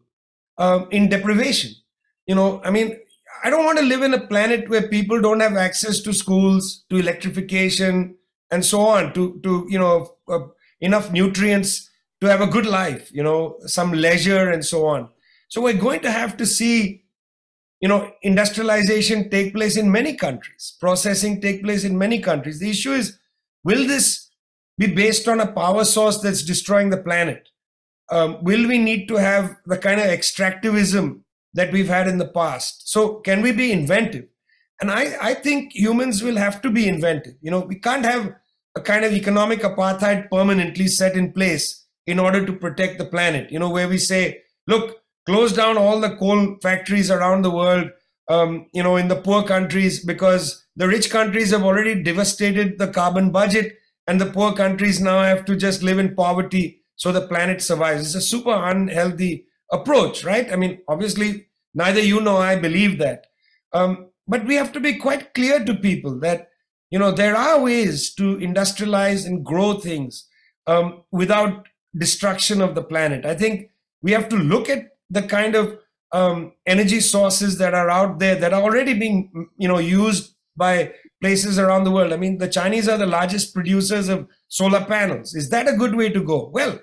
um, in deprivation. You know, I mean, I don't want to live in a planet where people don't have access to schools, to electrification, and so on, to to you know uh, enough nutrients to have a good life, you know, some leisure and so on. So we're going to have to see, you know, industrialization take place in many countries, processing take place in many countries. The issue is, will this be based on a power source that's destroying the planet? Um, will we need to have the kind of extractivism that we've had in the past? So can we be inventive? And I, I think humans will have to be inventive. You know, we can't have a kind of economic apartheid permanently set in place in order to protect the planet. You know, where we say, look, close down all the coal factories around the world, um, you know, in the poor countries, because the rich countries have already devastated the carbon budget, and the poor countries now have to just live in poverty so the planet survives. It's a super unhealthy approach, right? I mean, obviously, neither you nor I believe that. Um, but we have to be quite clear to people that, you know, there are ways to industrialize and grow things um, without destruction of the planet. I think we have to look at the kind of um, energy sources that are out there that are already being, you know, used by places around the world. I mean, the Chinese are the largest producers of solar panels. Is that a good way to go? Well,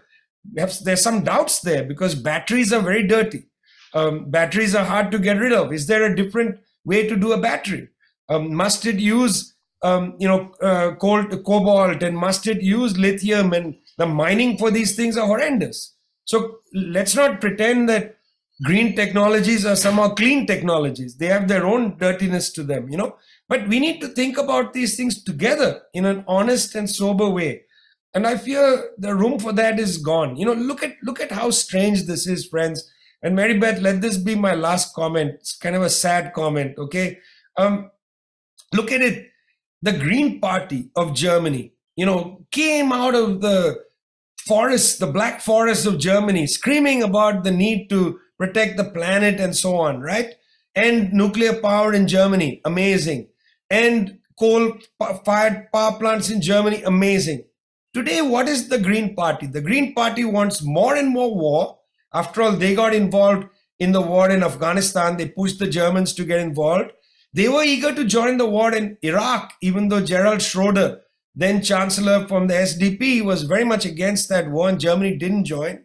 perhaps there's some doubts there because batteries are very dirty. Um, batteries are hard to get rid of. Is there a different way to do a battery? Um, must it use, um, you know, uh, cobalt and mustard use lithium and the mining for these things are horrendous. So let's not pretend that green technologies are somehow clean technologies. They have their own dirtiness to them, you know. But we need to think about these things together in an honest and sober way. And I fear the room for that is gone. You know, look at look at how strange this is, friends. And Mary Beth, let this be my last comment. It's kind of a sad comment, okay? Um, look at it. The Green Party of Germany you know, came out of the forests, the black forests of Germany, screaming about the need to protect the planet and so on, right? And nuclear power in Germany, amazing. And coal fired power plants in Germany, amazing. Today, what is the Green Party? The Green Party wants more and more war. After all, they got involved in the war in Afghanistan. They pushed the Germans to get involved. They were eager to join the war in Iraq, even though Gerald Schroeder then chancellor from the SDP was very much against that war and Germany didn't join.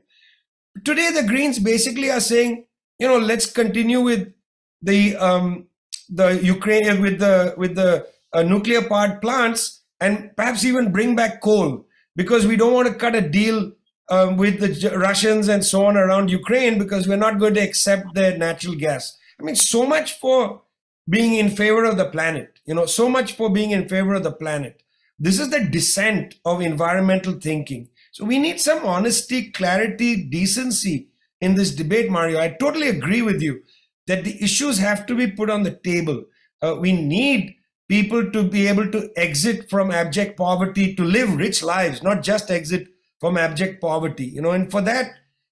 Today, the Greens basically are saying, you know, let's continue with the um, the Ukraine with the with the uh, nuclear powered plants and perhaps even bring back coal because we don't want to cut a deal um, with the Russians and so on around Ukraine because we're not going to accept their natural gas. I mean, so much for being in favor of the planet. You know, so much for being in favor of the planet. This is the descent of environmental thinking. So we need some honesty, clarity, decency in this debate, Mario. I totally agree with you. that the issues have to be put on the table. Uh, we need people to be able to exit from abject poverty to live rich lives, not just exit from abject poverty. You know, and for that,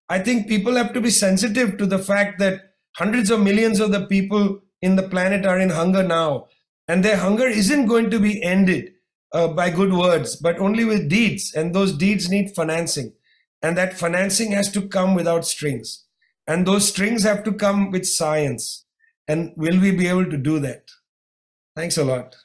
I think people have to be sensitive to the fact that hundreds of millions of the people in the planet are in hunger now, and their hunger isn't going to be ended uh, by good words, but only with deeds, and those deeds need financing, and that financing has to come without strings, and those strings have to come with science. And will we be able to do that? Thanks a lot.